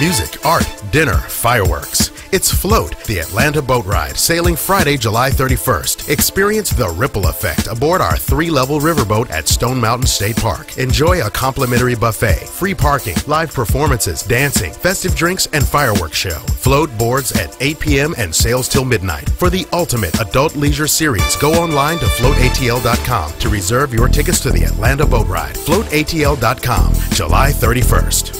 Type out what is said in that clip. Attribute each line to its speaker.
Speaker 1: Music, art, dinner, fireworks. It's Float, the Atlanta Boat Ride, sailing Friday, July 31st. Experience the ripple effect aboard our three level riverboat at Stone Mountain State Park. Enjoy a complimentary buffet, free parking, live performances, dancing, festive drinks, and fireworks show. Float boards at 8 p.m. and sails till midnight. For the ultimate adult leisure series, go online to floatatl.com to reserve your tickets to the Atlanta Boat Ride. Floatatl.com, July 31st.